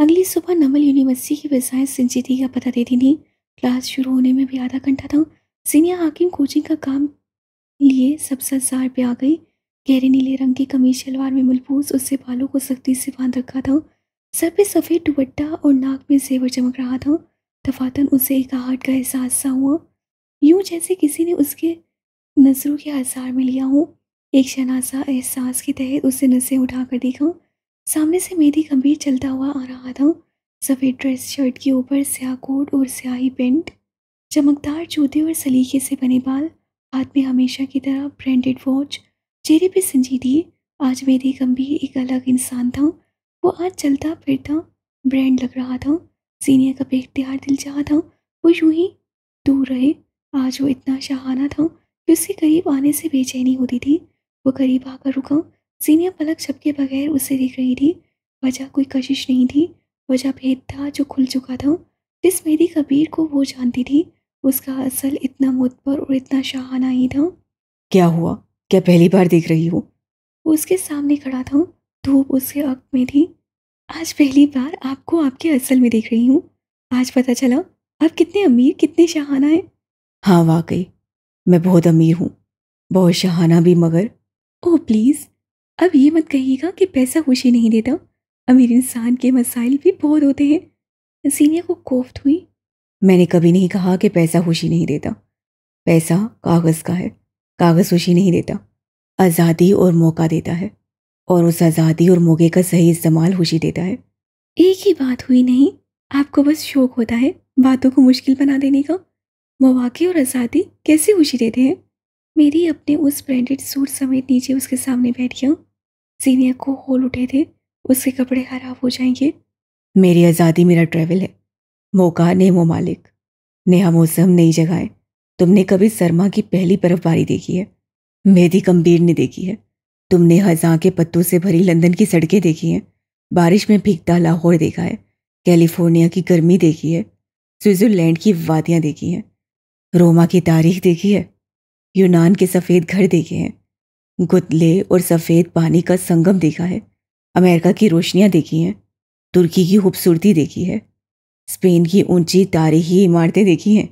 अगली सुबह नमल यूनिवर्सिटी की वेबसाइट संजीती का पता देती थी। क्लास शुरू होने में भी आधा घंटा था। सीनियर हाकिम कोचिंग का काम लिए सब सजार पे आ गई। गहरे नीले रंग की कमीज, शलवार में मलबूस उससे बालों को सख्ती से बाँध रखा था। सर पे सफ़ेद दुपट्टा और नाक में जेवर चमक रहा था। तफातन उसे एक आहट का एहसास सा हुआ। यूँ जैसे किसी ने उसके नज़रों के आसार में लिया हो। एक शनासा एहसास के तहत उसे नसें उठाकर देखा। सामने से मेहदी गंभीर चलता हुआ आ रहा था। सफ़ेद ड्रेस शर्ट के ऊपर स्याह कोट और स्याही पेंट, चमकदार जूते और सलीके से बने बाल। हाथ में हमेशा की तरह ब्रांडेड वॉच चेहरे पे संजीदी आज मेरी गंभीर एक अलग इंसान था। वो आज चलता फिरता ब्रांड लग रहा था। सीनियर का बेख्तियार दिल चाह था। वो यूँ ही दूर रहे। आज वो इतना शाहाना था कि उसके करीब आने से बेचैनी होती थी। वो करीब आकर रुका। सीनियर पलक छपके बगैर उसे देख रही थी। वजह कोई कशिश नहीं थी। वजह भेद था जो खुल चुका था। जिस मेरी कबीर को वो जानती थी उसका असल इतना मुतबर और इतना शाहाना ही था। क्या हुआ? क्या पहली बार देख रही हो? वो उसके सामने खड़ा था। धूप उसके अक में थी। आज पहली बार आपको आपके असल में देख रही हूँ। आज पता चला आप कितने अमीर कितने शाहाना हैं। हाँ वाकई। मैं बहुत अमीर हूँ। बहुत शाहाना भी मगर। ओ प्लीज़। अब ये मत कहिएगा कि पैसा खुशी नहीं देता। अमीर इंसान के मसाइल भी बहुत होते हैं। सीनिया को कोफ्त हुई। मैंने कभी नहीं कहा कि पैसा खुशी नहीं देता। पैसा कागज़ का है। कागज़ खुशी नहीं देता। आज़ादी और मौका देता है। और उस आज़ादी और मौके का सही इस्तेमाल खुशी देता है। एक ही बात हुई नहीं। आपको बस शौक होता है बातों को मुश्किल बना देने का। मौाक़े और आज़ादी कैसे खुशी देते हैं? मेरी अपने उस ब्रांडेड सूट समेत नीचे उसके सामने बैठ गया। सीनियर को होल उठे थे, उसके कपड़े खराब हो जाएँगे। मेरी आज़ादी मेरा ट्रैवल है। मौका नेमो मालिक। नया मौसम नई जगह तुमने कभी सरमा की पहली बर्फबारी देखी है? मेहदी कम्बीर ने देखी है। तुमने हजा के पत्तों से भरी लंदन की सड़कें देखी हैं। बारिश में भीगता लाहौर देखा है। कैलिफ़ोर्निया की गर्मी देखी है। स्विट्ज़रलैंड की वादियाँ देखी हैं। रोमा की तारीख देखी है। यूनान के सफ़ेद घर देखे हैं। गुतले और सफ़ेद पानी का संगम देखा है, अमेरिका की रोशनियाँ देखी हैं, तुर्की की खूबसूरती देखी है, स्पेन की ऊँची तारीखी इमारतें देखी हैं,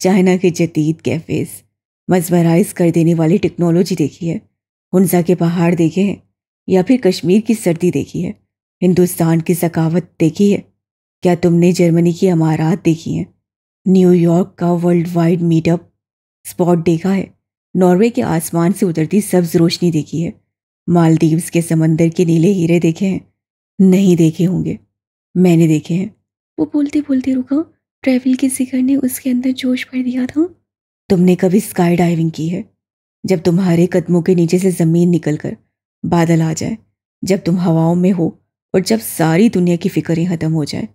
चाइना के जदीद कैफ़ेज़, मजमराइज कर देने वाली टेक्नोलॉजी देखी है हंसा के पहाड़ देखे हैं, या फिर कश्मीर की सर्दी देखी है, हिंदुस्तान की सकावत देखी है, क्या तुमने जर्मनी की अमारात देखी हैं न्यूयॉर्क का वर्ल्ड वाइड मीटअप स्पॉट देखा है नॉर्वे के आसमान से उतरती सब्ज रोशनी देखी है। मालदीव्स के समंदर के नीले हीरे देखे हैं। नहीं देखे होंगे। मैंने देखे हैं। वो बोलते बोलते रुका। ट्रैवल के ज़िक्र ने उसके अंदर जोश भर दिया था। तुमने कभी स्काई डाइविंग की है? जब तुम्हारे कदमों के नीचे से ज़मीन निकल कर बादल आ जाए, जब तुम हवाओं में हो और जब सारी दुनिया की फिक्रें ख़त्म हो जाए,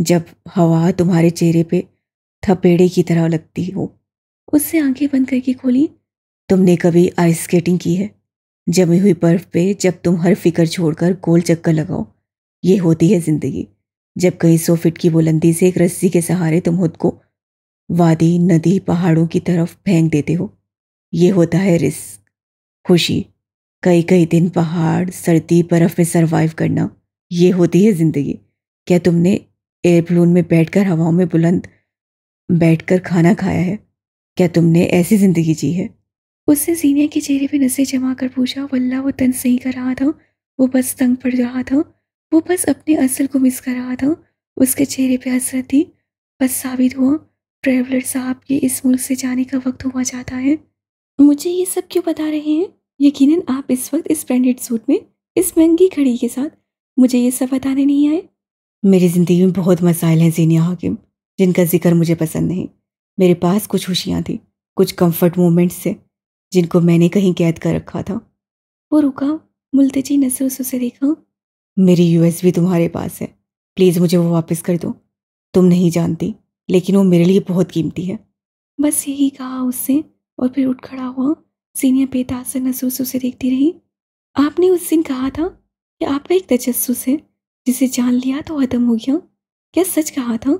जब हवा तुम्हारे चेहरे पे थपेड़े की तरह लगती हो, उससे आँखें बंद करके खोली। तुमने कभी आइस स्केटिंग की है? जमी हुई बर्फ़ पे जब तुम हर फ़िक्र छोड़कर गोल चक्कर लगाओ, ये होती है ज़िंदगी। जब कई सौ फिट की बुलंदी से एक रस्सी के सहारे तुम खुद को वादी, नदी, पहाड़ों की तरफ़ फेंक देते हो, ये होता है रिस्क। खुशी कई कई दिन पहाड़, सर्दी, बर्फ़ में सरवाइव करना, ये होती है ज़िंदगी। क्या तुमने एयरप्लून में बैठकर हवाओं में बुलंद, बैठकर खाना खाया है? क्या तुमने ऐसी ज़िंदगी जी है? उससे सीनियर के चेहरे पे नशे जमा कर पूछा, वल्ला, वो तन सही कर रहा था? वो बस तंग पड़ रहा था? वो बस अपने असल को मिस कर रहा था? उसके चेहरे पे हसरत थी। बस साबित हुआ। ट्रैवलर साहब के इस मुल्क से जाने का वक्त हुआ जाता है। मुझे ये सब क्यों बता रहे हैं? यकीनन आप इस वक्त इस ब्रांडेड सूट में, इस महँगी घड़ी के साथ मुझे ये सब बताने नहीं आए? मेरी ज़िंदगी में बहुत मसाइल हैं, जीनिया हाकिम, जिनका ज़िक्र मुझे पसंद नहीं। मेरे पास कुछ खुशियाँ थी, कुछ कंफर्ट मोमेंट्स थे जिनको मैंने कहीं कैद कर रखा था। वो रुका मुलतजी नज़र उसे देखा। मेरी यूएसबी तुम्हारे पास है। प्लीज़ मुझे वो वापस कर दो। तुम नहीं जानती, लेकिन वो मेरे लिए बहुत कीमती है। बस यही कहा उससे, और फिर उठ खड़ा हुआ। सीनियर बेतासर नज़र से उसे देखती रही। आपने उस दिन कहा था कि आपका एक तजस्स है, जिसे जान लिया तो खत्म हो गया। क्या सच कहा था?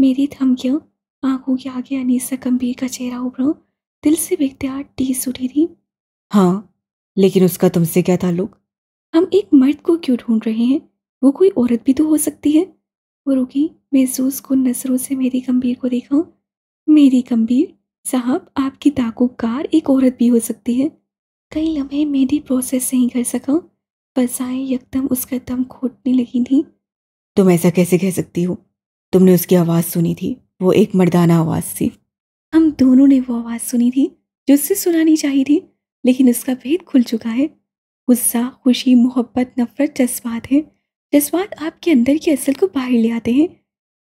मेरी थम गया आँखों के आगे अनीसा गंभीर का चेहरा उभरा। दिल से बेख्तियार टीस उठी थी। हाँ लेकिन उसका तुमसे क्या ताल्लुक? हम एक मर्द को क्यों ढूंढ रहे हैं? वो कोई औरत भी तो हो सकती है। वो रुकी महसूस कुन नज़रों से मेरी गंभीर को देखा मेरी गंभीर साहब आपकी ताकुबकार एक औरत भी हो सकती है। कई लम्हे मेरी प्रोसेस नहीं कर सका फसाएँ यकदम उसका दम खोटने लगी थी। तुम ऐसा कैसे कह सकती हो? तुमने उसकी आवाज़ सुनी थी। वो एक मर्दाना आवाज़ थी। हम दोनों ने वो आवाज़ सुनी थी जो उससे सुनानी चाहिए थी लेकिन उसका भेद खुल चुका है। गुस्सा खुशी मोहब्बत नफरत जज्बात है। जज्बात आपके अंदर के असल को बाहर ले आते हैं।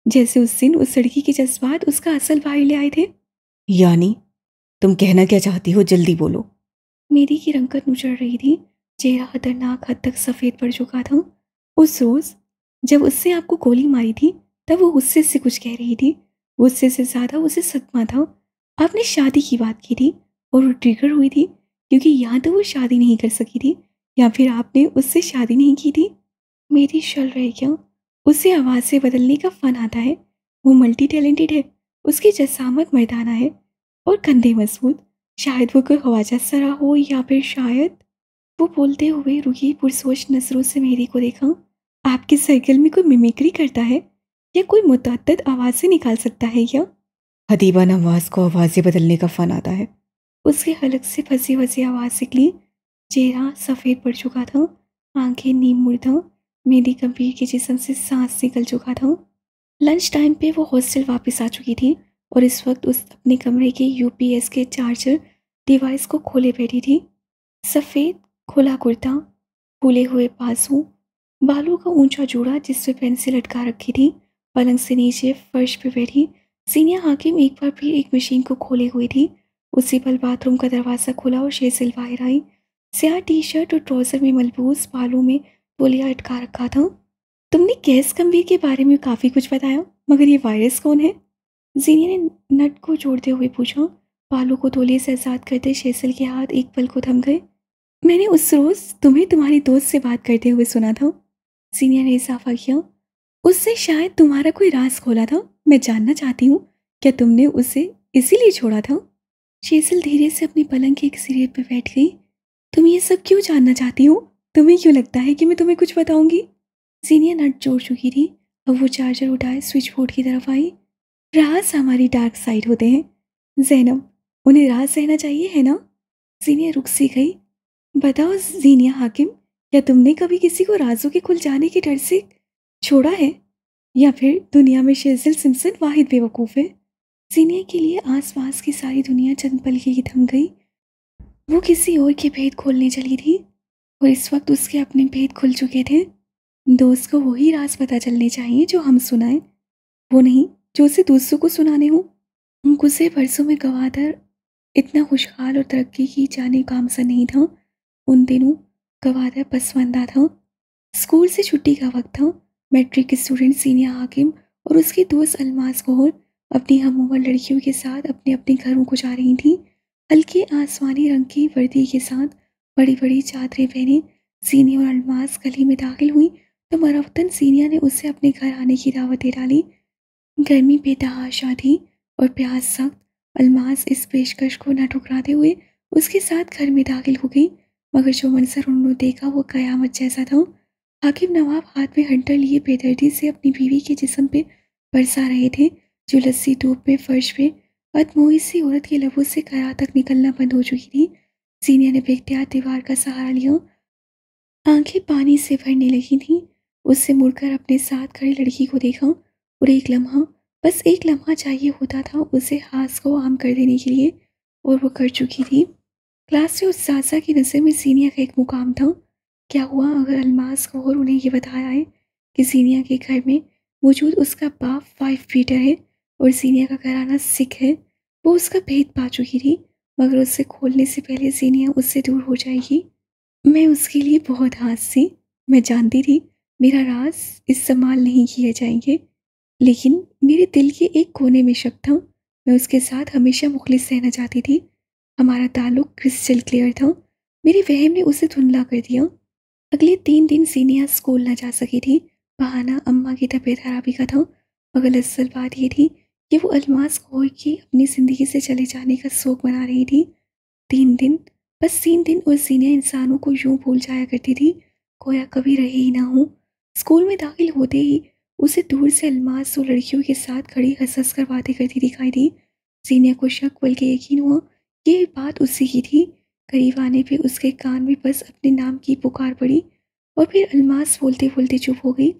जैसे उस दिन उस लड़की के जज्बात उसका असल बाहर ले आए थे। यानी तुम कहना क्या चाहती हो जल्दी बोलो। मेरी की रंगत नुचड़ रही थी। चेहरा खतरनाक हद तक सफ़ेद पड़ चुका था। उस रोज़ जब उससे आपको गोली मारी थी तब वो गुस्से से कुछ कह रही थी। गुस्से से ज़्यादा उसे सदमा था। आपने शादी की बात की थी और वो ट्रिगर हुई थी क्योंकि या तो वो शादी नहीं कर सकी थी या फिर आपने उससे शादी नहीं की थी। मेरी शल रह क्या उसे आवाज़ से बदलने का फ़न आता है। वो मल्टी टैलेंटेड है। उसकी जसामत मैदाना है और कंधे मज़बूत। शायद वो कोई ख्वाजा सरा हो या फिर शायद वो बोलते हुए रुकी पुरसोच नज़रों से मेरी को देखा। आपके सर्कल में कोई मिमिक्री करता है? या कोई मुतद आवाज़ निकाल सकता है क्या? हदीबा नवाज़ को आवाज़ें बदलने का फ़न आता है। उसके हलक से फंसी फंसी आवाज़ निकली। चेहरा सफ़ेद पड़ चुका था। आँखें नीम मुर्दा मेरी गंभीर के जिसम से सांस निकल चुका था। लंच टाइम पे वो हॉस्टल वापस आ चुकी थी और इस वक्त उस अपने कमरे के यूपीएस के चार्जर डिवाइस को खोले बैठी थी। सफ़ेद, खुला कुर्ता, फूले हुए बाजू बालों का ऊँचा जोड़ा जिससे पेंसिल लटका रखी थी। पलंग से नीचे, फर्श पर बैठी। सीनिया हाकिम एक बार फिर एक मशीन को खोले हुई थी। उसी पल बाथरूम का दरवाज़ा खुला और शेसिल बाहर आई स्याह टी शर्ट और ट्राउज़र में मलबूस, बालों में तोलिया अटका रखा था। तुमने गैस गंभीर के बारे में काफ़ी कुछ बताया, मगर ये वायरस कौन है? जीनिया ने नट को जोड़ते हुए पूछा। बालों को तोलिए से आज़ाद करते शेसिल के हाथ एक पल को थम गए। मैंने उस रोज़ तुम्हें तुम्हारी दोस्त से बात करते हुए सुना था। सीनियर ने इजाफा किया। उससे शायद तुम्हारा कोई राज खोला था। मैं जानना चाहती हूँ, क्या तुमने उसे इसीलिए छोड़ा था? शेसल धीरे से अपनी पलंग के एक सिरे पर बैठ गई। तुम ये सब क्यों जानना चाहती हो? तुम्हें क्यों लगता है कि मैं तुम्हें कुछ बताऊँगी? सीनियर नट जोड़ चुकी थी अब वो चार्जर उठाए, स्विच बोर्ड की तरफ़ आई। राज हमारी डार्क साइड होते हैं। जैनब, उन्हें राज सहना चाहिए, है ना? सीनियर रुक सी गई। बताओ जीनिया हाकिम, क्या तुमने कभी किसी को राजों के खुल जाने के डर से छोड़ा है? या फिर दुनिया में शेजिल सिम्सन वाहिद बेवकूफ़ है? सीनिया के लिए आसपास की सारी दुनिया चंद पल के की थम गई। वो किसी और के भेद खोलने चली थी, और इस वक्त उसके अपने भेद खुल चुके थे। दोस्त को वही राज पता चलने चाहिए जो हम सुनाएँ। वो नहीं, जो उसे दूसरों को सुनाने हों। गुस्से बरसों में गवादर, इतना खुशहाल और तरक्की की जाने काम सा नहीं था। उन दिनों गवादर पसमंदा था। स्कूल से छुट्टी का वक्त था। मैट्रिक स्टूडेंट सीनिया हाकिम और उसकी दोस्त अलमास कोहर अपनी हम उम्र लड़कियों के साथ अपने अपने घरों को जा रही थीं। हल्के आसमानी रंग की वर्दी के साथ बड़ी बड़ी चादरें पहने सीनिया और अलमास गली में दाखिल हुई तो मरवतन सीनिया ने उसे अपने घर आने की दावत दे डाली। गर्मी बेतहाशा थी और प्यास सख्त अलमास इस पेशकश को न ठुकराते हुए उसके साथ घर में दाखिल हो गई, मगर जो मंजर उन्होंने देखा वो कयामत जैसा था। हाकिम नवाब हाथ में हंटर लिए बेदर्दी से अपनी बीवी के जिसम पे बरसा रहे थे, जो लस्सी धूप में, फर्श पे बदमोही सी औरत के लबों से करा तक निकलना बंद हो चुकी थी। सीनिया ने बेख्तियार दीवार का सहारा लिया। आँखें पानी से भरने लगी थी। उससे मुड़कर अपने साथ खड़ी लड़की को देखा और एक लम्हा, बस एक लम्हा चाहिए होता था उसे हाथ को आम कर देने के लिए और वो कर चुकी थी। क्लास से उस की नज़र में सीनिया का एक मुकाम था। क्या हुआ अगर अलमास को और उन्हें ये बताया है कि सीनिया के घर में मौजूद उसका बाप फाइव फीटर है और सीनिया का घराना सिख है, वो उसका भेद पा चुकी थी, मगर उससे खोलने से पहले सीनिया उससे दूर हो जाएगी? मैं उसके लिए बहुत थी। मैं जानती थी, मेरा राज इस्तेमाल नहीं किए जाएँगे, लेकिन मेरे दिल के एक कोने में शक था। मैं उसके साथ हमेशा मुखलिस रहना चाहती थी। हमारा ताल्लुक क्रिस्टल क्लियर था। मेरे वहम ने उसे धुंधला कर दिया। अगले तीन दिन सीनिया स्कूल ना जा सकी थी। बहाना अम्मा की तबीयत खराबी का था। मगर असल बात यह थी कि वो अलमास खोई की अपनी ज़िंदगी से चले जाने का शौक बना रही थी। तीन दिन, बस तीन दिन और सीनिया इंसानों को यूँ भूल जाया करती थी कोया कभी रही ही ना हो। स्कूल में दाखिल होते ही उसे दूर से अलमास और लड़कियों के साथ खड़ी हंस कर बातें करती दिखाई दी। सीनिया को शक बल्कि यकीन हुआ ये बात उसी की थी। करीब आने पे उसके कान में बस अपने नाम की पुकार पड़ी और फिर अलमास बोलते बोलते चुप हो गई।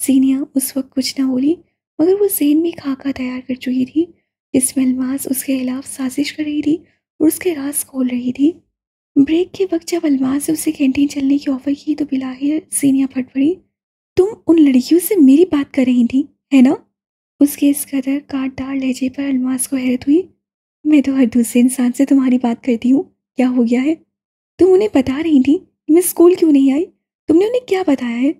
सीनिया उस वक्त कुछ ना बोली, मगर वो जहन में खाका तैयार कर चुकी थी, जिसमें अलमास उसके खिलाफ साजिश कर रही थी और उसके रास खोल रही थी। ब्रेक के वक्त जब अलमास ने उसे कैंटीन चलने की ऑफ़र की तो बिलाहिर सीनिया फट पड़ी। तुम उन लड़कियों से मेरी बात कर रही थी, है ना? उसके इस कदर काट डाल लहजे पर अलमास को हैरत हुई। मैं तो हर दूसरे इंसान से तुम्हारी बात करती हूँ क्या हो गया है? तुम उन्हें बता रही थी कि मैं स्कूल क्यों नहीं आई? तुमने उन्हें क्या बताया है?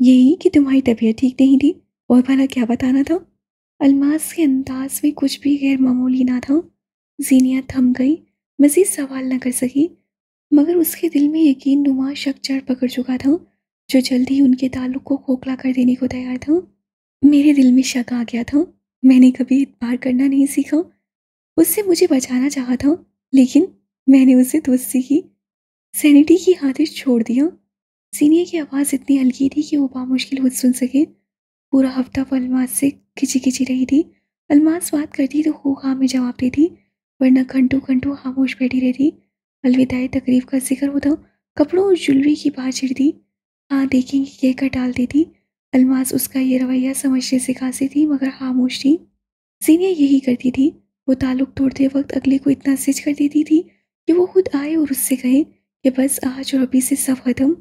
यही कि तुम्हारी तबीयत ठीक नहीं थी? और भला क्या बताना था? अलमास के अंदाज में कुछ भी गैर मामूली ना था। जीनिया थम गई, मज़ीद सवाल ना कर सकी। मगर उसके दिल में यकीन नुमा शक चढ़ पकड़ चुका था, जो जल्दी उनके ताल्लुक को खोखला कर देने को तैयार था। मेरे दिल में शक आ गया था। मैंने कभी इतबार करना नहीं सीखा। उससे मुझे बचाना चाहा था, लेकिन मैंने उसे दोस्ती की। सैनिटी की हादिश छोड़ दिया। सीनियर की आवाज़ इतनी हल्की थी कि वो बामुश्किल खुद सुन सके। पूरा हफ़्ता वो अलमास से खिंची खिंची रही थी। अलमास बात करती तो खो खा में जवाब देती, वरना घंटों घंटों खामोश बैठी रहती। अलविदाई तकरीब का ज़िक्र होता, कपड़ों और ज्वेलरी की बात छिड़ती हाँ देखेंगे कहकर डाल देती। अलमास उसका ये रवैया समझने से खासी थी, मगर खामोश थी। सीनिया यही करती थी। वो ताल्लुक तोड़ते वक्त अगले को इतना सिच कर देती थी कि वो खुद आए और उससे कहे कि बस आज और अभी से सब खत्म।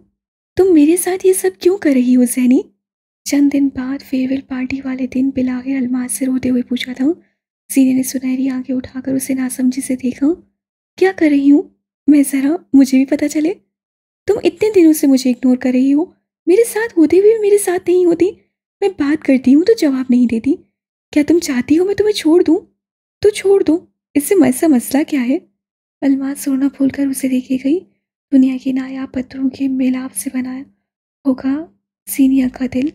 तुम मेरे साथ ये सब क्यों कर रही हो, जैनी? चंद दिन बाद फेयरवेल पार्टी वाले दिन बिलाहिर अलमास से रोते हुए पूछा था सीने ने सुनहरी आँखें उठाकर उसे नासमझी से देखा? क्या कर रही हूँ? मैं ज़रा, मुझे भी पता चले। तुम इतने दिनों से मुझे इग्नोर कर रही हो। मेरे साथ होते हुए मेरे साथ नहीं होती। मैं बात करती हूँ तो जवाब नहीं देती। क्या तुम चाहती हो मैं तुम्हें छोड़ दूँ? तो छोड़ दो। इससे ऐसा मसला क्या है? अलमाज सोना फूल कर उसे देखी गई। दुनिया के नायाब पत्थरों के मेलाप से बनाया होगा सीनिया का दिल।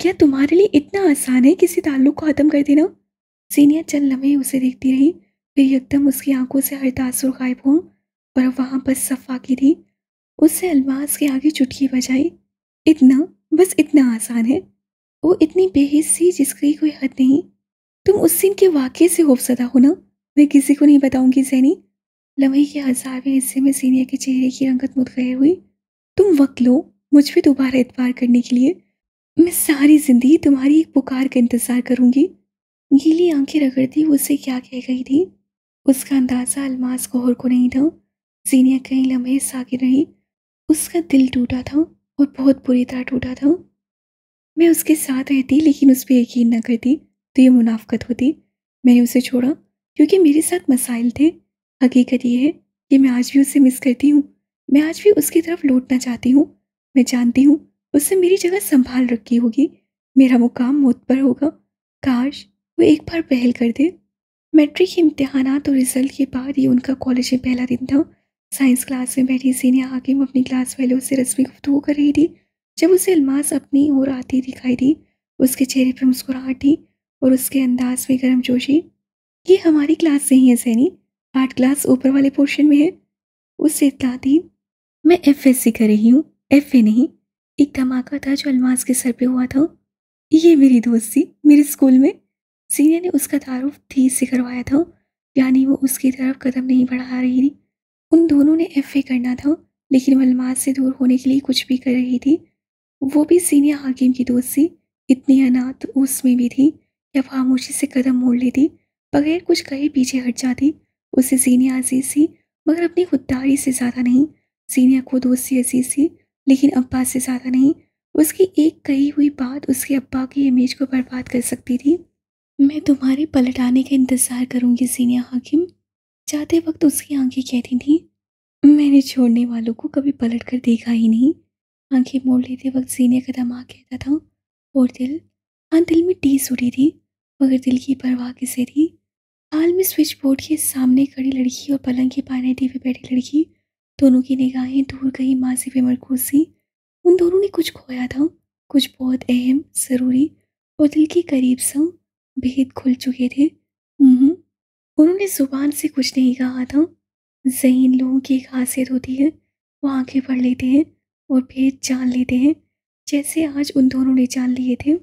क्या तुम्हारे लिए इतना आसान है किसी ताल्लुक को ख़त्म कर देना? सीनिया चंद लम्हे उसे देखती रही, फिर एकदम उसकी आँखों से हर तासुर गायब हुआ और वहाँ बस सफ़ा की थी। उससे अलमास के आगे चुटकी बजाई, इतना, बस इतना आसान है। वो इतनी बेहिस सी जिसकी कोई हद नहीं। तुम उस दिन के वाक्य से होफसदा हो ना? मैं किसी को नहीं बताऊँगी सैनी लम्हे के हजारवें हिस्से में सीनिया के चेहरे की रंगत मुतगैर हुई। तुम वक्त लो, मुझ पर दोबारा एतबार करने के लिए। मैं सारी ज़िंदगी तुम्हारी एक पुकार का इंतज़ार करूँगी। गीली आँखें रगड़ती उससे क्या कह गई थी? उसका अंदाज़ा अलमास को और को नहीं था। सीनिया कई लम्हे साकी रही। उसका दिल टूटा था और बहुत बुरी तरह टूटा था। मैं उसके साथ रहती लेकिन उस पर यकीन न करती तो ये मुनाफ्त होती। मैंने उसे छोड़ा, क्योंकि मेरे साथ मसाइल थे। हकीकत यह है। कि मैं आज भी उसे मिस करती हूँ। मैं आज भी उसकी तरफ़ लौटना चाहती हूँ। मैं जानती हूँ उससे मेरी जगह संभाल रखी होगी। मेरा मुकाम मौत पर होगा। काश वो एक बार पहल कर दे। मैट्रिक के इम्तहान और रिज़ल्ट के बाद ये उनका कॉलेज में पहला दिन था। साइंस क्लास में बैठी सीनिया हाकिम अपनी क्लास वालों से रस्मी गुफ्तु कर रही थी। जब उसे अलमास अपनी ओर आती दिखाई दी, उसके चेहरे पर मुस्कुराहट थी और उसके अंदाज में गर्म जोशी ये हमारी क्लास नहीं है, सैनी। आर्ट क्लास ऊपर वाले पोर्शन में है। उससे इतला दी मैं एफ़ एस सी कर रही हूँ एफ़ ए नहीं, एक धमाका था जो अलमास के सर पे हुआ था। ये मेरी दोस्त थी, मेरे स्कूल में। सीनियर ने उसका तारुफ ठीक से करवाया था, यानी वो उसकी तरफ़ कदम नहीं बढ़ा रही थी। उन दोनों ने एफ़ ए करना था, लेकिन वो अलमास से दूर होने के लिए कुछ भी कर रही थी। वो भी सीनियर हाकिम की दोस्त थी, इतनी अनाथ उसमें भी थी, या खामोशी से कदम मोड़ लेती, बगैर कुछ कहे पीछे हट जाती। उसे सीनिया अज़ीज़ थी मगर अपनी खुददारी से ज़्यादा नहीं। सीनिया को दोस्ती अज़ीज़ थी लेकिन अब्बा से ज़्यादा नहीं। उसकी एक कही हुई बात उसके अब्बा की इमेज को बर्बाद कर सकती थी। मैं तुम्हारे पलट आने का इंतज़ार करूँगी, सीनिया हाकिम। जाते वक्त उसकी आँखें कहती थी, मैंने छोड़ने वालों को कभी पलट कर देखा ही नहीं आँखें मोड़ लेते वक्त सीने का दिमाग कहता था, और दिल हाँ दिल में टीस उठी थी, मगर दिल की परवाह किसे थी? हाल में स्विच बोर्ड के सामने खड़ी लड़की और पलंग के पाने पे बैठी लड़की, दोनों की निगाहें दूर गई मासी पे मरकूज सी। उन दोनों ने कुछ खोया था, कुछ बहुत अहम, ज़रूरी और दिल के करीब सा भेद खुल चुके थे। उन्होंने ज़ुबान से कुछ नहीं कहा था। जहीन लोगों की एक खासियत होती है, वो आँखें पढ़ लेते हैं और भेद जान लेते हैं, जैसे आज उन दोनों ने जान लिए थे।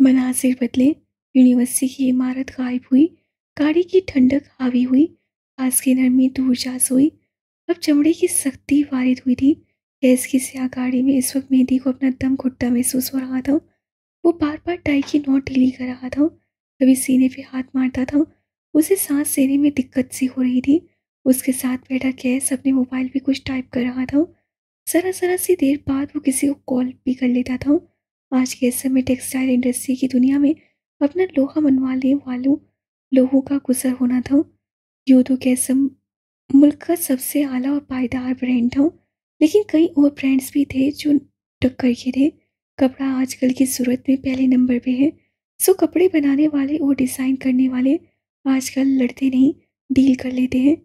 मनासिर बदले, यूनिवर्सिटी की इमारत गायब हुई गाड़ी की ठंडक हावी हुई पास की नरमी दूर जा सोई, अब चमड़े की सख्ती वारिद हुई थी। गैस की स्याह गाड़ी में इस वक्त मेहंदी को अपना दम घुट्टा महसूस हो रहा था। वो बार बार टाई की नोट ढीली कर रहा था। कभी सीने पे हाथ मारता था, उसे सांस लेने में दिक्कत सी हो रही थी। उसके साथ बैठा गैस अपने मोबाइल पे कुछ टाइप कर रहा था। जरा जरा सी देर बाद वो किसी को कॉल भी कर लेता था। आज के समय टेक्सटाइल इंडस्ट्री की दुनिया में अपना लोहा मनवाने वालों लोगों का गुजर होना था। यूँ तो कैसम मुल्क का सबसे आला और पायदार ब्रांड था। लेकिन कई और ब्रांड्स भी थे जो टक्कर के थे। कपड़ा आजकल की सूरत में पहले नंबर पे है। सो कपड़े बनाने वाले और डिज़ाइन करने वाले आजकल लड़ते नहीं डील कर लेते हैं।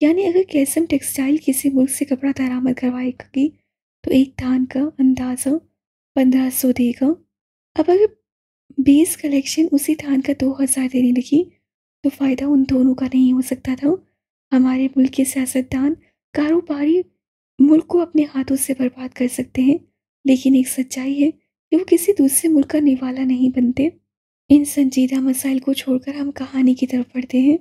यानी अगर कैसम टेक्सटाइल किसी मुल्क से कपड़ा दरामद करवाएगी तो एक धान का अंदाज़ा पंद्रह सौ देगा। अब अगर बीस कलेक्शन उसी धान का दो हज़ार देने लगी तो फ़ायदा उन दोनों का नहीं हो सकता था। हमारे मुल्क के सियासतदान कारोबारी मुल्क को अपने हाथों से बर्बाद कर सकते हैं लेकिन एक सच्चाई है कि वो किसी दूसरे मुल्क का निवाला नहीं बनते। इन संजीदा मसाइल को छोड़कर हम कहानी की तरफ़ बढ़ते हैं।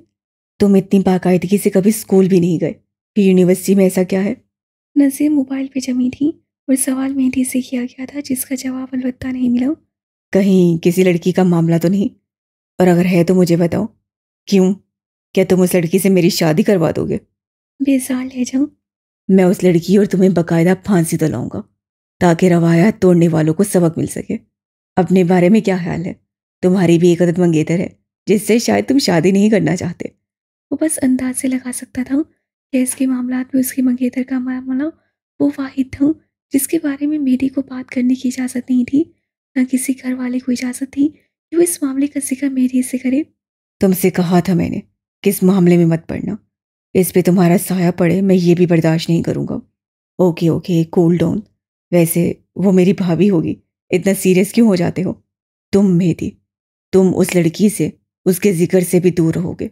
तुम इतनी बाकायदगी से कभी स्कूल भी नहीं गए? फिर यूनिवर्सिटी में ऐसा क्या है? नज़र मोबाइल पे जमी थी और सवाल मेहंदी से किया गया था जिसका जवाब अलबत्ता नहीं मिला। कहीं किसी लड़की का मामला तो नहीं? और अगर है तो मुझे बताओ। क्यों? क्या तुम उस लड़की से मेरी शादी करवा दोगे? बेजार ले जाऊँ। मैं उस लड़की और तुम्हें बकायदा फांसी दिलाऊँगा ताकि रवायात तोड़ने वालों को सबक मिल सके। अपने बारे में क्या ख्याल है? तुम्हारी भी एक आदत मंगेतर है जिससे शायद तुम शादी नहीं करना चाहते। वो बस अंदाज से लगा सकता था कि इसके मामला में उसकी मंगेतर का मामला वो वाहिद था जिसके बारे में मेरी को बात करने की इजाज़त नहीं थी न किसी घर वाले को इजाज़त थी कि वो इस मामले का ज़िक्र मेरी से करे। तुमसे कहा था मैंने, किस मामले में मत पड़ना। इस पे तुम्हारा साया पड़े, मैं ये भी बर्दाश्त नहीं करूँगा। ओके ओके कूल डाउन वैसे वो मेरी भाभी होगी, इतना सीरियस क्यों हो जाते हो? तुम मेहदी, तुम उस लड़की से, उसके ज़िक्र से भी दूर रहोगे।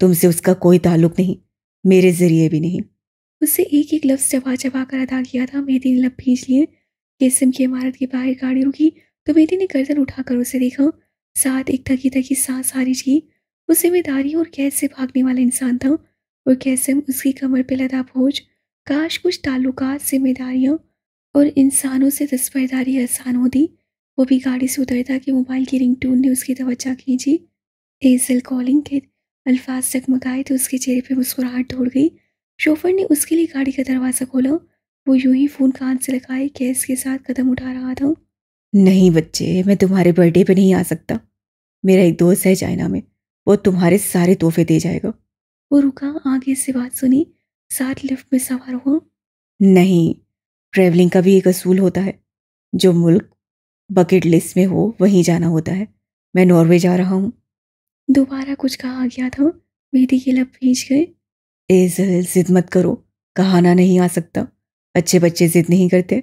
तुमसे उसका कोई ताल्लुक नहीं, मेरे ज़रिए भी नहीं। उससे एक एक लफ्ज़ चबा चबा कर अदा किया था, मेहदी ने लब खींच लिए। केसम की इमारत के बाहर गाड़ी रुकी तो मेहदी ने गर्दन उठाकर उसे देखा। साथ एक थकी थकी सांस हारिज की वो ज़िम्मेदारी और कैद से भागने वाला इंसान था और कैसम उसकी कमर पे लदा बोझ, काश कुछ ताल्लुकात, जिम्मेदारियों और इंसानों से दस्तबरदारी आसान होती। वो भी गाड़ी से उतरता कि मोबाइल की रिंग टून ने उसकी तवज्जो खींची एयरसेल कॉलिंग के अल्फाज चकमकाए तो उसके चेहरे पर मुस्कुराहट दौड़ गई। शोफर ने उसके लिए गाड़ी का दरवाज़ा खोला। वो यूँ ही फ़ोन कान से लगाए, गैस के साथ कदम उठा रहा था। नहीं बच्चे, मैं तुम्हारे बर्थडे पे नहीं आ सकता। मेरा एक दोस्त है चाइना में। वो तुम्हारे सारे तोहफे दे जाएगा। वो रुका आगे से बात सुनी साथ लिफ्ट में सवार हुआ। नहीं ट्रैवलिंग का भी एक असूल होता है। जो मुल्क बकेट लिस्ट में हो वहीं जाना होता है। मैं नॉर्वे जा रहा हूँ। दोबारा कुछ कहा गया था मेहदी के लब भीज गए एजल जिद मत करो कहाना नहीं आ सकता। अच्छे बच्चे जिद नहीं करते।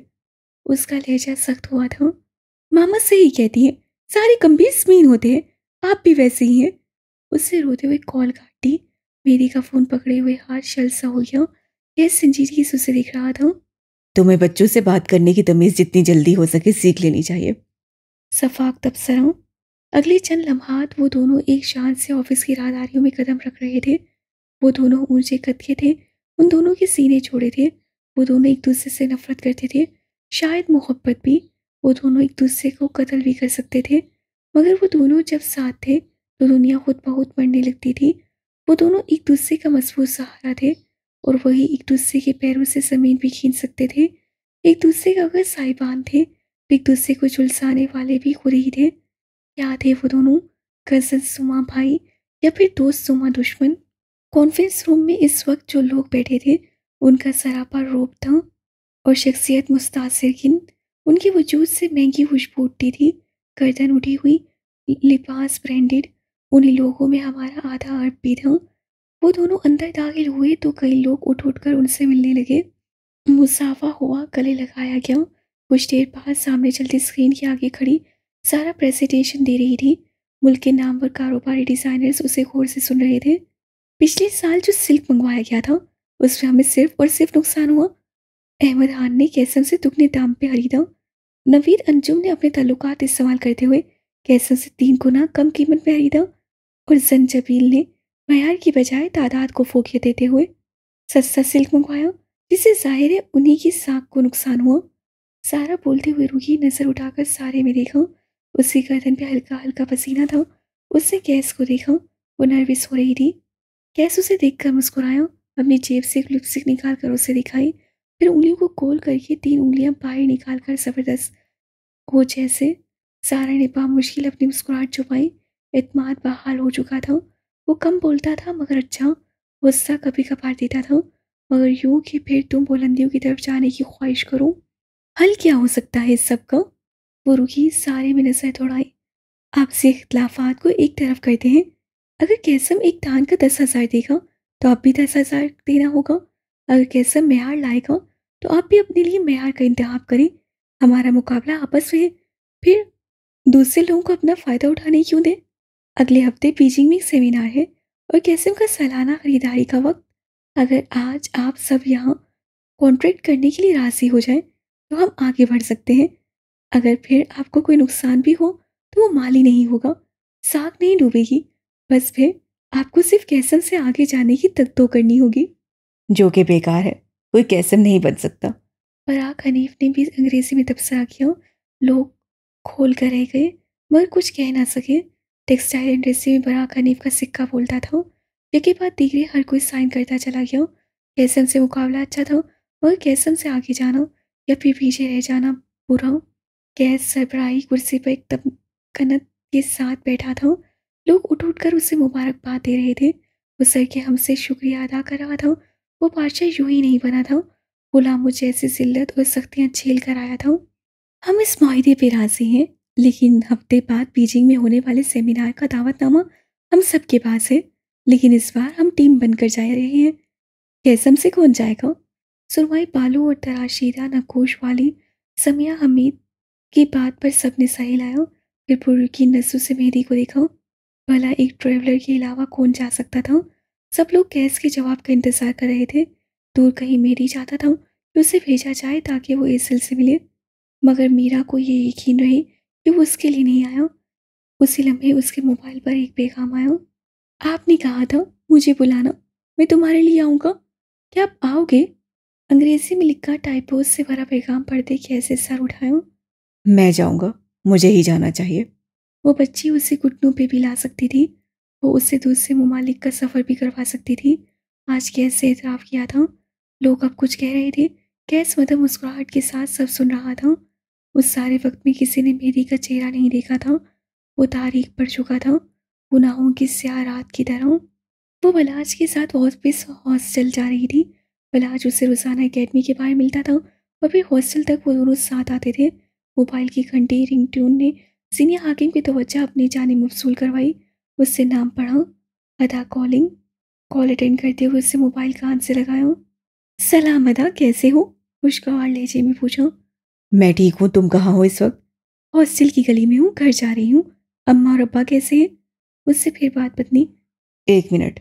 उसका लहजा सख्त हुआ था। मामा सही कहती है सारे गंभीर स्मीन होते हैं आप भी वैसे ही हैं। उससे रोते हुए कॉल काटी। मेरी का फ़ोन पकड़े हुए हाथ शल सा हो गया। यह संजीदगी से उसे दिख रहा था। तुम्हें बच्चों से बात करने की तमीज़ जितनी जल्दी हो सके सीख लेनी चाहिए। सफाक तबसरा अगले चंद लम्हात वो दोनों एक शांत से ऑफ़िस की राहदारियों में कदम रख रहे थे। वो दोनों ऊँचे कद के थे। उन दोनों के सीने छोड़े थे। वो दोनों एक दूसरे से नफरत करते थे। शायद मोहब्बत भी। वो दोनों एक दूसरे को कत्ल भी कर सकते थे। मगर वो दोनों जब साथ थे तो दुनिया खुद बहुत मरने लगती थी। वो दोनों एक दूसरे का मज़बूत सहारा थे और वही एक दूसरे के पैरों से ज़मीन भी खींच सकते थे। एक दूसरे का अगर साहिबान थे तो एक दूसरे को झुलसाने वाले भी खुद ही थे। क्या थे वो दोनों? कज़न सुमा भाई या फिर दोस्त सुमा दुश्मन? कॉन्फ्रेंस रूम में इस वक्त जो लोग बैठे थे, उनका सरापा रोप था और शख्सियत मुस्तासिरकिन उनके वजूद से महँगी खुशबू उठती थी, गर्दन उठी हुई लिबास ब्रांडेड उन्हीं लोगों में हमारा आधा भी था वो दोनों अंदर दाखिल हुए तो कई लोग उठ उठ कर उनसे मिलने लगे। मुसाफा हुआ, गले लगाया गया। कुछ देर बाद सामने चलती स्क्रीन के आगे खड़ी सारा प्रेजेंटेशन दे रही थी। मुल्क के नाम पर कारोबारी डिज़ाइनर्स उसे गौर से सुन रहे थे। पिछले साल जो सिल्क मंगवाया गया था, उसमें हमें सिर्फ़ और सिर्फ़ नुकसान हुआ। अहमद खान ने कैसम से दुगने दाम पे खरीदा। नवीद अंजुम ने अपने ताल्लुकात इस्तेमाल करते हुए कैसम से तीन गुना कम कीमत में खरीदा। और जंजबील ने मैार की बजाय तादाद को फोकियत देते हुए सस्ता सिल्क मंगवाया, जिससे ज़ाहिर है उन्हीं की साख को नुकसान हुआ। सारा बोलते हुए रुकी नज़र उठाकर सारे में देखा उसकी गर्दन पे हल्का हल्का पसीना था, उसने गैस को देखा, वो नर्वस हो रही थी। गैस उसे देखकर मुस्कुराया, अपनी जेब से एक लिपस्टिक निकाल कर उसे दिखाई, फिर उंगलियों को कोल करके तीन उंगलियाँ बाहर निकाल कर ज़बरदस्त हो जैसे सारा ने मुश्किल अपनी मुस्कुराहट छुपाई। इतमाद बहाल हो चुका था। वो कम बोलता था, मगर अच्छा गुस्सा कभी कभार देता था। मगर यूँ कि फिर तुम बुलंदियों की तरफ़ जाने की ख्वाहिश करो? हल क्या हो सकता है इस सब का? वो रुकी, सारे में नज़र दौड़ाई। आपसे इख्तलाफात को एक तरफ़ करते हैं? अगर कैसम एक दान का दस हज़ार देगा तो आप भी दस हज़ार देना होगा। अगर कैसम मैार लाएगा तो आप भी अपने लिए मैार का इंतज़ाम करें। हमारा मुकाबला आपस में फिर दूसरे लोगों को अपना फ़ायदा उठाने क्यों दें? अगले हफ़्ते बीजिंग में एक सेमिनार है और कैसम का सालाना खरीदारी का वक्त? अगर आज आप सब यहाँ कॉन्ट्रैक्ट करने के लिए राज़ी हो जाएँ तो हम आगे बढ़ सकते हैं। अगर फिर आपको कोई नुकसान भी हो तो वो माली नहीं होगा साग नहीं डूबेगी। बस फिर आपको सिर्फ़ कैसम से आगे जाने की तक तो करनी होगी। जो कि बेकार है कोई कैसम नहीं बन सकता। पराग हनीफ ने भी अंग्रेज़ी में तबसरा किया लोग खोल कर रह गए मगर कुछ कह ना सके। टेक्सटाइल इंडस्ट्री में बराक हनीफ का सिक्का बोलता था। के बाद दिगरे हर कोई साइन करता चला गया। कैसम से मुकाबला अच्छा था, मगर कैसम से आगे जाना या फिर पीछे रह जाना बुरा। कैस सरबराही कुर्सी पर एक तब कनत के साथ बैठा था। लोग उठ उठ कर उसे मुबारकबाद दे रहे थे। वो सर के हमसे शुक्रिया अदा कर रहा था। वो बादशाह यूँ ही नहीं बना था। गुलामों जैसी जिल्लत और सख्तियाँ झेल कर आया था। हम इस माहे पे राज़ी हैं। लेकिन हफ़्ते बाद बीजिंग में होने वाले सेमिनार का दावतनामा हम सबके पास है। लेकिन इस बार हम टीम बनकर जा रहे हैं। कैसम से कौन जाएगा? सुरवाई बालू और तराशीदा नकोश वाली समिया हमीद की बात पर सबने सही लाया। फिर पूर्व की नसों से मेहदी को देखा। भला एक ट्रेवलर के अलावा कौन जा सकता था? सब लोग गैस के जवाब का इंतज़ार कर रहे थे। दूर कहीं मेरी चाहता था कि उसे भेजा जाए ताकि वो एसल से मिले। मगर मीरा को ये यकीन रहे कि वो उसके लिए नहीं आया? उसी लम्हे उसके मोबाइल पर एक पैगाम आया। आपने कहा था मुझे बुलाना। मैं तुम्हारे लिए आऊँगा। क्या आप आओगे? अंग्रेज़ी में लिखा टाइपोज से भरा पैगाम पढ़ते कैसे सर उठाया? मैं जाऊँगा। मुझे ही जाना चाहिए। वो बच्ची उसे घुटनों पे भी ला सकती थी। वो उससे दूसरे ममालिक का सफ़र भी करवा सकती थी। आज कैसे एतराफ़ किया था? लोग अब कुछ कह रहे थे। कैस मदम मुस्कुराहट के साथ सब सुन रहा था? उस सारे वक्त में किसी ने मेरी का चेहरा नहीं देखा था, वो तारीख पड़ चुका था, गुनाहों की स्या रात की तरह। वो बलाज के साथ हॉस्पिस हॉस्टल जा रही थी। बलाज उसे रोज़ाना अकेडमी के बाहर मिलता था और फिर हॉस्टल तक वो दोनों साथ आते थे। मोबाइल की घंटी रिंग ट्यून ने सीनियर हाकिम की तवज्जो अपनी जाने मफसूल करवाई। उससे नाम पढ़ा, अदा कॉलिंग। कॉल अटेंड करते हुए उससे मोबाइल कान से लगाया, सलाम अदा, कैसे हो? खुशगवार लेजे में पूछा। मैं ठीक हूँ तुम कहाँ हो इस वक्त? हॉस्टल की गली में हूँ घर जा रही हूँ। अम्मा और अब्बा कैसे हैं? उससे फिर बात पत्नी। एक मिनट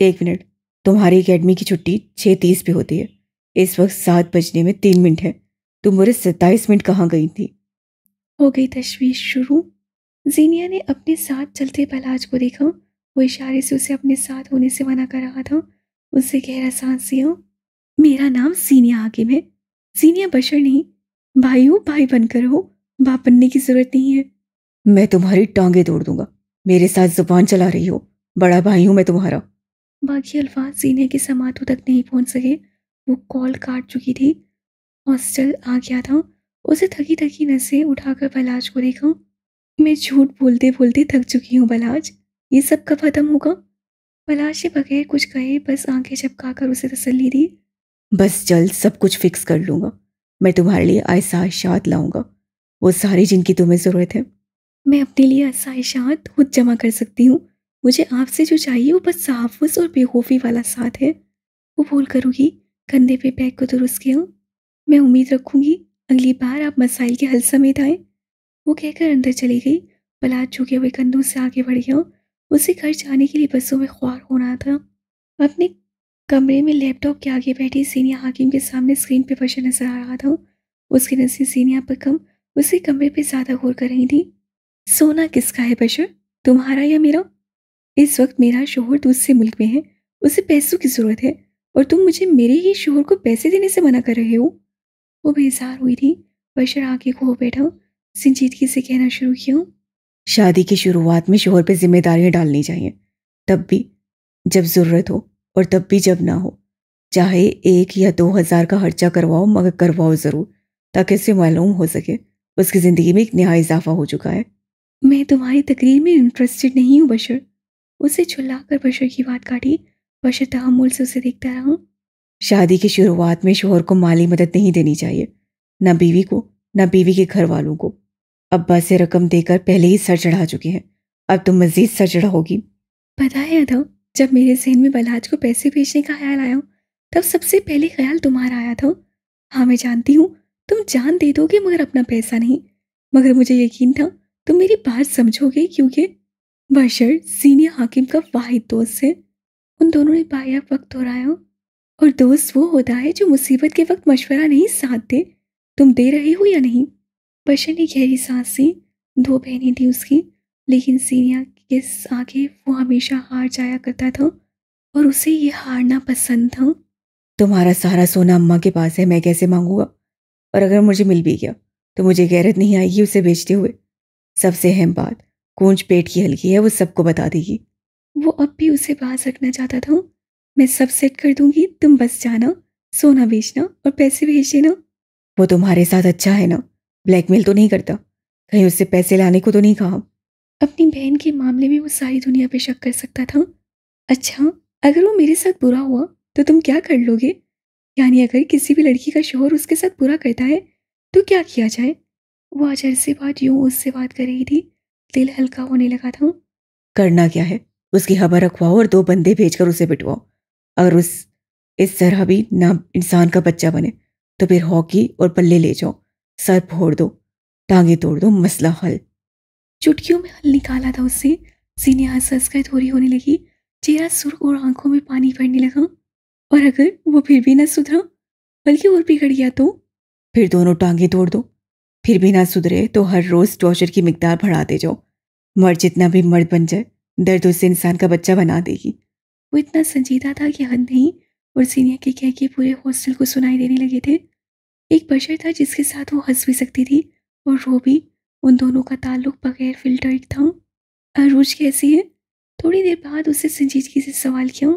एक मिनट। तुम्हारी एकेडमी की छुट्टी छः तीस पे होती है। इस वक्त सात बजने में तीन मिनट है। तुम मेरे सत्ताईस मिनट कहाँ गई थी? हो गई तशवीश शुरू। जीनिया ने अपने साथ चलते बलाज को देखा। वो इशारे से उसे अपने साथ होने से मना कर रहा था। उससे गहरा सांस लिया। मेरा नाम सीनिया हाकिम है। सीनिया बशर नहीं भाई हो भाई बनकर हो बाप बनने की ज़रूरत नहीं है। मैं तुम्हारी टांगे तोड़ दूँगा। मेरे साथ ज़ुबान चला रही हो। बड़ा भाई हूँ मैं तुम्हारा। बाकी अल्फाज सीने के समातों तक नहीं पहुँच सके। वो कॉल काट चुकी थी। हॉस्टल आ गया था। उसे थकी थकी नसें उठाकर बलाज को देखा। मैं झूठ बोलते बोलते थक चुकी हूँ बलाज। ये सब कब खत्म होगा? बलाज से बगैर कुछ कहे बस आँखें झपका कर उसे तसली दी। बस जल्द सब कुछ फिक्स कर लूँगा। मैं तुम्हारे लिए आयसाइशात लाऊँगा। वो सारी जिनकी तुम्हें ज़रूरत है। मैं अपने लिए आसाइशात खुद जमा कर सकती हूँ। मुझे आपसे जो चाहिए वो बस तहफ़ और बेखौफी वाला साथ है। वो बोल करूँगी, कंधे पे बैग को दुरुस्त किया। मैं उम्मीद रखूँगी अगली बार आप मसाइल के हल समेत आए। वो कहकर अंदर चली गई। पलाद झुके हुए कंधों से आगे बढ़ गया। उसे घर जाने के लिए बसों में ख्वार होना था। अपने कमरे में लैपटॉप के आगे बैठी सीनिया हाकिम के सामने स्क्रीन पे बशर नज़र आ रहा था। उसकी नज़र सीनिया पर कम, उसे कमरे पे ज़्यादा गौर कर रही थी। सोना किसका है बशर? तुम्हारा या मेरा? इस वक्त मेरा शोहर दूसरे मुल्क में है। उसे पैसों की ज़रूरत है और तुम मुझे मेरे ही शोहर को पैसे देने से मना कर रहे हो। वो बेजार हुई थी। बशर आगे हो बैठा। संजीदगी से कहना शुरू किया। शादी की शुरुआत में शोहर पे जिम्मेदारियाँ डालनी चाहिए। तब भी, जब ज़रूरत हो और तब भी जब ना हो चाहे एक या दो हज़ार का खर्चा करवाओ मगर करवाओ ज़रूर ताकि इससे मालूम हो सके उसकी ज़िंदगी में एक नया इजाफा हो चुका है। मैं तुम्हारी तकरीर में इंटरेस्टेड नहीं हूँ बशर। उसे छुल्लाकर बशर की बात काटी बशर तहमुल से उसे देखता रहा। शादी की शुरुआत में शोहर को माली मदद नहीं देनी चाहिए न बीवी को न बीवी के घर वालों को। अब्बा से रकम देकर पहले ही सर चढ़ा चुके हैं अब तो मजीद सर चढ़ाओगी। पता है अदब जब मेरे जहन में बलहाज को पैसे भेजने का ख्याल आया, तब सबसे पहले ख्याल तुम्हारा आया था। हाँ मैं जानती हूँ, तुम जान दे दोगे मगर अपना पैसा नहीं। मगर मुझे यकीन था, तुम मेरी बात समझोगे क्योंकि बशर सीनियर हाकिम का वाहिद दोस्त है। उन दोनों ने बाया वक्त दोहराया, और दोस्त वो होता है जो मुसीबत के वक्त मशवरा नहीं साथ दे तुम दे रहे हो या नहीं? बशर ने गहरी सांस सी दो बहनें थी उसकी, लेकिन सीनिया के आगे वो हमेशा हार जाया करता था और उसे ये हारना पसंद था। तुम्हारा सारा सोना अम्मा के पास है मैं कैसे मांगूँगा? और अगर मुझे मिल भी गया तो मुझे गैरत नहीं आएगी उसे बेचते हुए। सबसे अहम बात कूंज पेट की हल्की है वो सबको बता देगी। वो अब भी उसे बाज रखना चाहता था। मैं सब सेट कर दूँगी तुम बस जाना सोना बेचना और पैसे भेज देना। वो तुम्हारे साथ अच्छा है ना? ब्लैकमेल तो नहीं करता। कहीं उससे पैसे लाने को तो नहीं कहा। अपनी बहन के मामले में वो सारी दुनिया पे शक कर सकता था। अच्छा अगर वो मेरे साथ बुरा हुआ तो तुम क्या कर लोगे? यानी अगर किसी भी लड़की का शोहर उसके साथ बुरा करता है तो क्या किया जाए? वो आज से बात यूँ उससे बात कर रही थी, दिल हल्का होने लगा था। करना क्या है? उसकी खबर रखवाओ और दो बंदे भेजकर उसे बिटवाओ अगर उस, इस तरह भी ना इंसान का बच्चा बने तो फिर हॉकी और पल्ले ले जाओ। सर फोड़ दो, टांगे तोड़ दो, मसला हल। चुटकियों में हल निकाला था उससे। सीने हंस हंस कर थोड़ी होने लगी। चेहरा सुर्ख और आँखों में पानी पड़ने लगा। और अगर वो फिर भी ना सुधरा, बल्कि और बिगड़ गया तो? फिर दोनों टांगे तोड़ दो। फिर भी ना सुधरे तो हर रोज टॉर्चर की मिकदार बढ़ाते जाओ। मर्द जितना भी मर्द बन जाए, दर्द उससे इंसान का बच्चा बना देगी। वो इतना संजीदा था कि हद नहीं, और सीनिया के कह के पूरे हॉस्टल को सुनाई देने लगे थे। एक बशर था जिसके साथ वो हंस भी सकती थी, और रो भी। उन दोनों का ताल्लुक बगैर फ़िल्टर था अरूज कैसी है? थोड़ी देर बाद उसे संजीदगी से सवाल किया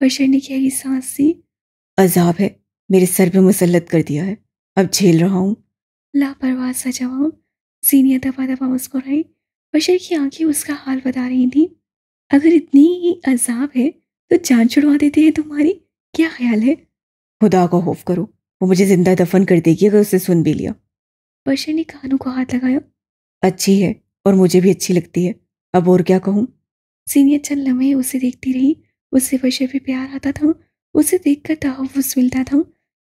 बशर ने गहरी सांस सी? अजाब है। मेरे सर पे मुसलत कर दिया है। अब झेल रहा हूँ। लापरवाह सा जवाब। सीनिया दफ़ा दफ़ा मुस्कुराई। बशर की आँखें उसका हाल बता रही थी। अगर इतनी ही अजाब है तो जान छुड़वा देते हैं तुम्हारी। क्या ख्याल है? खुदा को खौफ करो। वो मुझे ज़िंदा दफन कर देगी अगर उसे सुन भी लिया। बशर ने कानों को हाथ लगाया। अच्छी है और मुझे भी अच्छी लगती है। अब और क्या कहूँ? सीनियर चंद लम्हे उसे देखती रही। उससे बशर पे प्यार आता था। उसे देखकर तहफ़ मिलता था,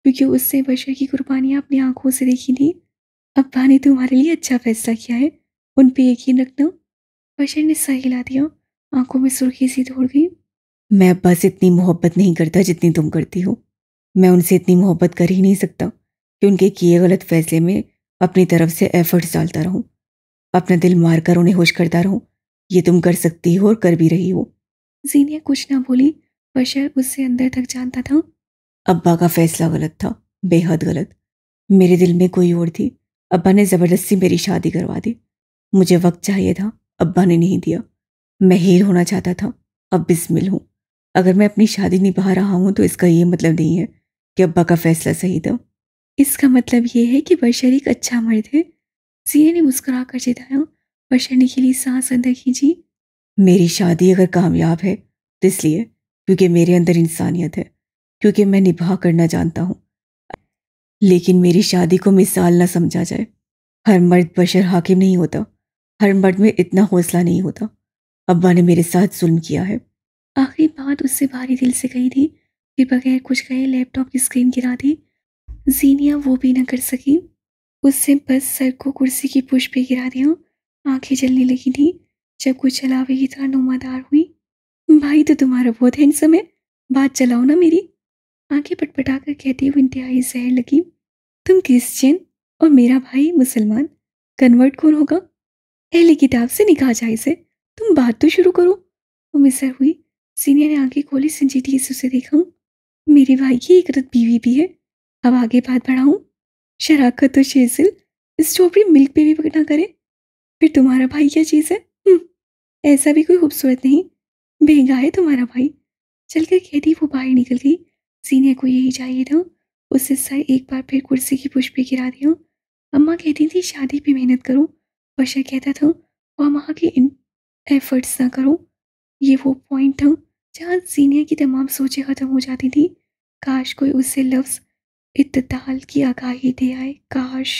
क्योंकि उससे बशर की कुर्बानियाँ अपनी आँखों से देखी थी। अब्बा ने तुम्हारे लिए अच्छा फैसला किया है। उन पे यकीन रखना। बशर ने सही हिला दिया। आँखों में सुर्खी सी दौड़ गई। मैं अब्बा से इतनी मोहब्बत नहीं करता जितनी तुम करती हो। मैं उनसे इतनी मोहब्बत कर ही नहीं सकता कि उनके किए गलत फैसले में अपनी तरफ़ से एफर्ट्स डालता रहूँ। अपना दिल मारकर उन्हें होश करता रहूँ। ये तुम कर सकती हो और कर भी रही हो। जीनिया कुछ ना बोली बशर उससे अंदर तक जानता था। अब्बा का फैसला गलत था बेहद गलत। मेरे दिल में कोई और थी। अब्बा ने ज़बरदस्ती मेरी शादी करवा दी। मुझे वक्त चाहिए था अब्बा ने नहीं दिया। मैं हीर होना चाहता था अब बिस्मिल हूँ। अगर मैं अपनी शादी निभा रहा हूँ तो इसका ये मतलब नहीं है कि अब्बा का फैसला सही था। इसका मतलब ये है कि बशर एक अच्छा मर्द है। सीने ने मुस्कुरा कर चिताया बशर ने खिली सांस अंदर खींची। मेरी शादी अगर कामयाब है तो इसलिए क्योंकि मेरे अंदर इंसानियत है क्योंकि मैं निभा करना जानता हूँ। लेकिन मेरी शादी को मिसाल ना समझा जाए। हर मर्द बशर हाकिम नहीं होता हर मर्द में इतना हौसला नहीं होता। अब्बा ने मेरे साथ जुल्म किया है। आखिरी बात उससे भारी दिल से कही थी फिर बगैर कुछ कहे लैपटॉप की स्क्रीन गिरा दी जीनिया वो भी ना कर सकी। उससे बस सर को कुर्सी की पुश पे गिरा दिया। आँखें जलने लगी थी। जब कुछ चलावे की तरह नुमादार हुई, भाई तो तुम्हारा बहुत हैंडसम है। बात चलाओ ना मेरी। आँखें पटपटा कर कहती हुई इंतहाई जहर लगी। तुम क्रिश्चियन और मेरा भाई मुसलमान, कन्वर्ट कौन होगा? पहली किताब से निकाह जाए से तुम बात तो शुरू करो। वो मिसर हुई। सीनियर ने आगे खोली संजीती से उसे देखा। मेरे भाई की एक रत बीवी भी है। अब आगे बात बढ़ाऊं? शराकत तो शेजिल स्ट्रॉबेरी मिल्क पे भी ना करे। फिर तुम्हारा भाई क्या चीज़ है? हम्म, ऐसा भी कोई खूबसूरत नहीं। बेगा है तुम्हारा भाई। चलकर कहती वो बाहर निकल गई। सीनियर को यही चाहिए था। उससे सर एक बार फिर कुर्सी की पुष्प गिरा दिया। अम्मा कहती थी शादी पे मेहनत करो। वर्षा कहता था और वहाँ के इन एफर्ट्स ना करो। ये वो पॉइंट था जहाँ सीनियर की तमाम सोचें ख़त्म हो जाती थी। काश कोई उससे लफ्ज़ इत्ताल की आगाही दे आए काश